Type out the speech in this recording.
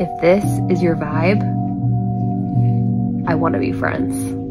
If this is your vibe, I want to be friends.